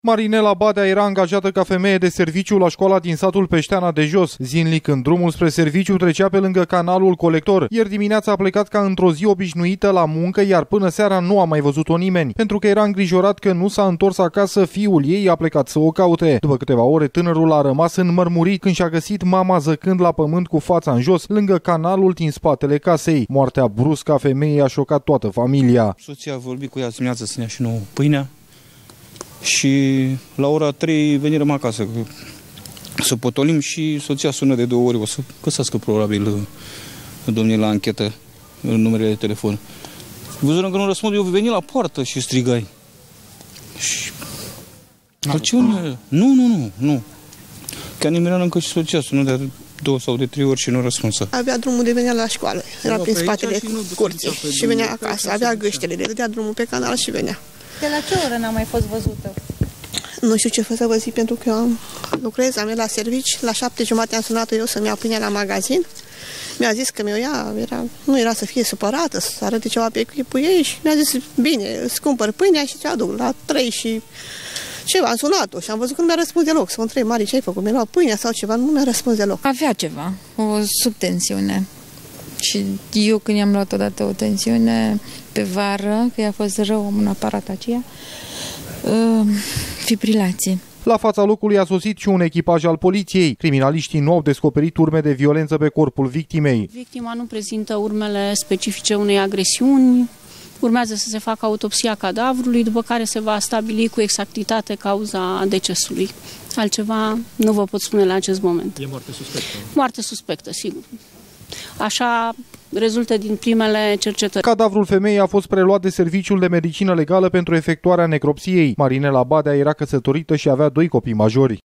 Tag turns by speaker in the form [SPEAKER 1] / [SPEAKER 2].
[SPEAKER 1] Marinela Badea era angajată ca femeie de serviciu la școala din satul Peșteana de Jos. Zilnic, în drumul spre serviciu, trecea pe lângă canalul colector. Ieri dimineața a plecat ca într-o zi obișnuită la muncă, iar până seara nu a mai văzut-o nimeni. Pentru că era îngrijorat că nu s-a întors acasă, fiul ei a plecat să o caute. După câteva ore, tânărul a rămas înmărmurit când și-a găsit mama zăcând la pământ cu fața în jos, lângă canalul din spatele casei. Moartea bruscă a femeii a șocat toată familia.
[SPEAKER 2] Soția a vorbit cu ea dimineața să ne ia și nouă pâinea și la ora 3 venirăm acasă să potolim și soția sună de două ori, o să găsească probabil uh, domnii la anchetă în numerele de telefon. Văzurăm că nu răspund, eu veni la poartă și strigai. Și... Dar ce Nu, nu, nu, nu. Chiar nimeni încă și soția sună de două sau de trei ori și nu răspunsă.
[SPEAKER 3] Avea drumul de venea la școală, era prin spatele curții și venea acasă, avea gâștele, le dădea drumul pe canal și venea.
[SPEAKER 4] De la ce oră n-a mai fost văzută?
[SPEAKER 3] Nu știu ce să vă zic, pentru că am, lucrez, am la servici. La șapte jumate am sunat eu să-mi iau pâinea la magazin. Mi-a zis că mi-o ia, era, nu era să fie supărată, să arate ceva pe echipul ei și mi-a zis, bine, îți cumpăr pâinea și ți aduc la trei și ceva, am sunat-o și am văzut că nu mi-a răspuns deloc. Să mă întreb, Mari, ce ai făcut? Mi-a luat pâinea sau ceva? Nu mi-a răspuns deloc.
[SPEAKER 4] Avea ceva, o subtensiune. Și eu când i-am luat odată o tensiune pe vară, că i-a fost rău în aparat aceea, uh, fibrilație.
[SPEAKER 1] La fața locului a sosit și un echipaj al poliției. Criminaliștii nu au descoperit urme de violență pe corpul victimei.
[SPEAKER 5] Victima nu prezintă urmele specifice unei agresiuni, urmează să se facă autopsia cadavrului, după care se va stabili cu exactitate cauza decesului. Altceva nu vă pot spune la acest moment.
[SPEAKER 6] E moarte suspectă?
[SPEAKER 5] Moarte suspectă, sigur. Așa rezultă din primele cercetări.
[SPEAKER 1] Cadavrul femeii a fost preluat de Serviciul de Medicină Legală pentru efectuarea necropsiei. Marinela Badea era căsătorită și avea doi copii majori.